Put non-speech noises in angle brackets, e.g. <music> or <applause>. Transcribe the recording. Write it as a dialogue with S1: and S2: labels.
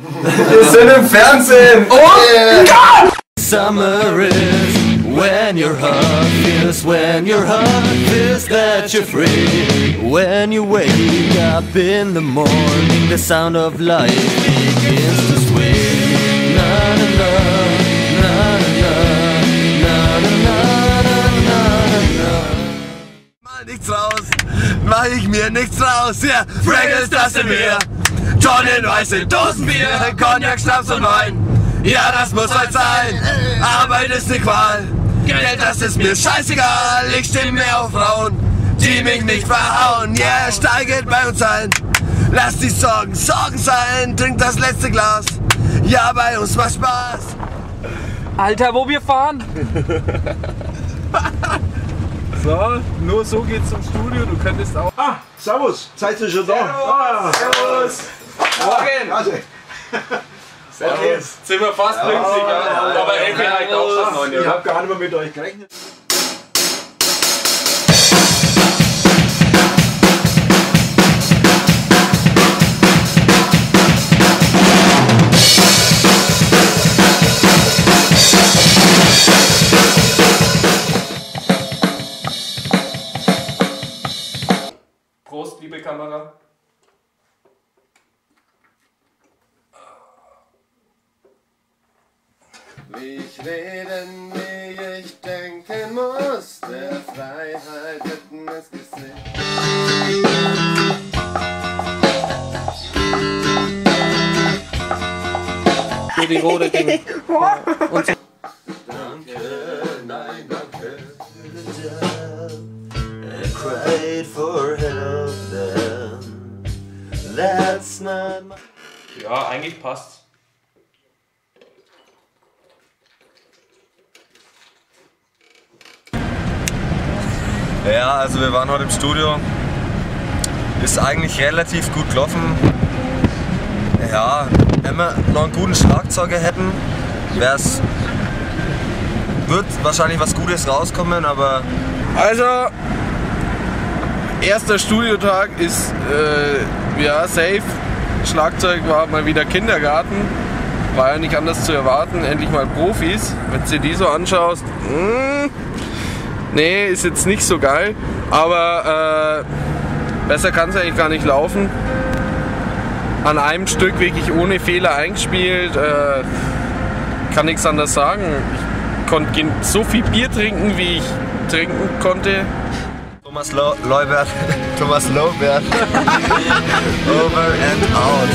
S1: Wir sind im Fernsehen!
S2: Oh
S1: yeah.
S2: Gott! Summer is when your heart feels, when your heart feels that you're free. When you wake up in the morning, the sound of life begins to swing. Na na na, na na na, na na na, na na
S3: Mal nichts raus, mach ich mir nichts raus, ja, Fraggles, das sind wir. John in weiße Dosenbier, Cognac, Schnaps und Wein. Ja, das muss halt sein, Arbeit ist ne Qual. Geld, das ist mir scheißegal, ich steh mehr auf Frauen, die mich nicht verhauen. Yeah, steiget bei uns ein, lasst die Sorgen Sorgen sein, trinkt das letzte Glas. Ja, bei uns macht Spaß.
S4: Alter, wo wir fahren? <laughs>
S5: So, nur so geht's zum Studio. Du könntest auch.
S6: Ah, servus, seid ihr schon da?
S5: Ah,
S6: servus.
S5: Morgen.
S6: Also.
S5: Servus. Okay. Sind wir fast pünktlich, ja, aber Elfi reicht auch schon.
S6: Ich hab gar nicht mehr mit euch gerechnet.
S5: Liebe Kamera.
S3: Wie ich reden, wie ich denken muss, der Freiheit hätten es gesehen.
S4: So die rote Ding. <laughs> Und so.
S3: Danke, nein, danke. I cried for. That's not my...
S5: Ja, eigentlich passt.
S1: Ja, also wir waren heute im Studio. Ist eigentlich relativ gut gelaufen. Ja, wenn wir noch einen guten Schlagzeuger hätten, wär's wird wahrscheinlich was Gutes rauskommen, aber
S5: Also, erster Studiotag ist äh, ja safe. Schlagzeug war mal wieder Kindergarten. War ja nicht anders zu erwarten. Endlich mal Profis. Wenn du dir die so anschaust, mh, nee, ist jetzt nicht so geil. Aber äh, besser kann es eigentlich gar nicht laufen. An einem Stück wirklich ohne Fehler eingespielt. Äh, kann nichts anderes sagen. Ich konnte so viel Bier trinken, wie ich trinken konnte.
S1: Thomas Lo Leubert, <laughs> Thomas Leubert, <laughs> over and out.